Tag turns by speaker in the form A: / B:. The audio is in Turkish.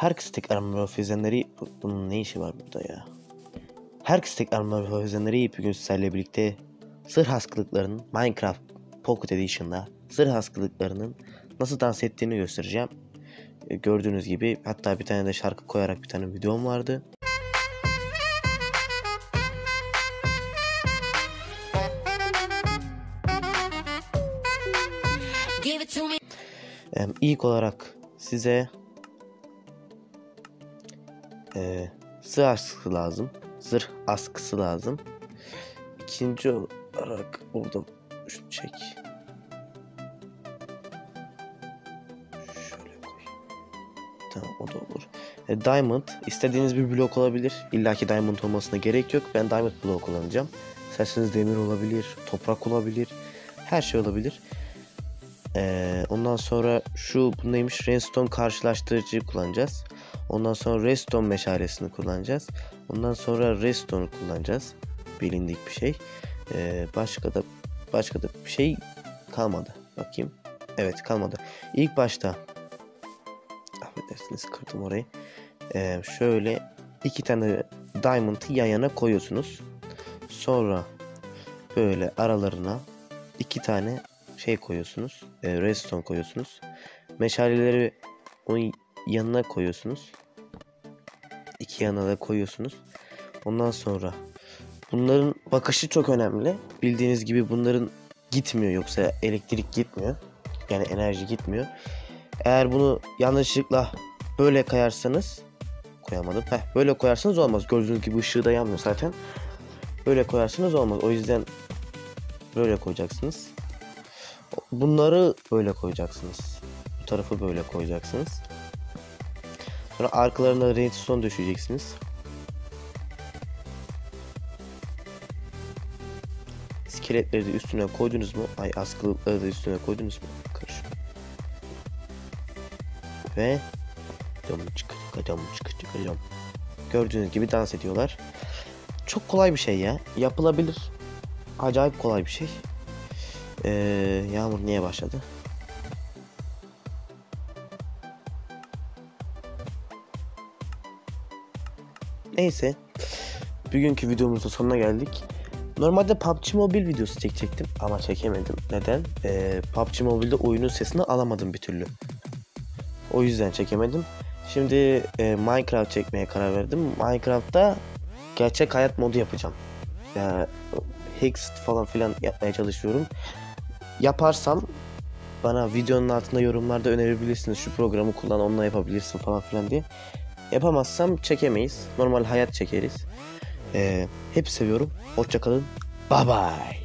A: Herkes tekrar morfizmleri... Bunun ne işi var burada ya? Herkes tekrar morfizmleri bugün sizlerle birlikte sır haskılıklarının Minecraft Pocket Edition'da sır haskılıklarının nasıl dans ettiğini göstereceğim. E, Gördüğünüz gibi hatta bir tane de şarkı koyarak bir tane videom vardı.
B: Give it to me.
A: İlk olarak size e, sır askısı lazım. Zırh askısı lazım. İkinci olarak burada şunu çek. Şöyle koy. Tamam o da olur. E, diamond istediğiniz bir blok olabilir. İlla ki diamond olmasına gerek yok. Ben diamond blok kullanacağım. İsterseniz demir olabilir, toprak olabilir. Her şey olabilir. Ee, ondan sonra şu bu neymiş redstone karşılaştırıcıyı kullanacağız. Ondan sonra redstone meşalesini kullanacağız. Ondan sonra redstone kullanacağız. Bilindik bir şey. Ee, başka da başka da bir şey kalmadı. Bakayım. Evet kalmadı. İlk başta affedersiniz kırdım orayı. Ee, şöyle iki tane diamond'ı yan yana koyuyorsunuz. Sonra böyle aralarına iki tane şey koyuyorsunuz. E, redstone koyuyorsunuz. Meşaleleri onun yanına koyuyorsunuz. İki yana da koyuyorsunuz. Ondan sonra bunların bakışı çok önemli. Bildiğiniz gibi bunların gitmiyor yoksa elektrik gitmiyor. Yani enerji gitmiyor. Eğer bunu yanlışlıkla böyle kayarsanız koyamadım. Heh, böyle koyarsanız olmaz. Gördüğünüz gibi ışığı da yanmıyor zaten. Böyle koyarsanız olmaz. O yüzden böyle koyacaksınız. Bunları böyle koyacaksınız. Bu tarafı böyle koyacaksınız. Sonra arkalarına redstone döşeyeceksiniz. İskeletleri de üstüne koydunuz mu? Ay askılıkları da üstüne koydunuz mu? Karış. Ve dom çıkı dom çıkı çıkı dom. Gördüğünüz gibi dans ediyorlar. Çok kolay bir şey ya. Yapılabilir. Acayip kolay bir şey. Ee, yağmur niye başladı? Neyse. Bugünkü videomuzun sonuna geldik. Normalde PUBG Mobile videosu çekecektim ama çekemedim. Neden? Ee, PUBG Mobile'de oyunun sesini alamadım bir türlü. O yüzden çekemedim. Şimdi e, Minecraft çekmeye karar verdim. Minecraft'ta gerçek hayat modu yapacağım. Yani Hex falan filan yapmaya çalışıyorum. Yaparsam bana videonun altında yorumlarda önerebilirsiniz. Şu programı kullan onunla yapabilirsin falan filan diye. Yapamazsam çekemeyiz. Normal hayat çekeriz. Ee, hep seviyorum. Hoşçakalın. Bye bye.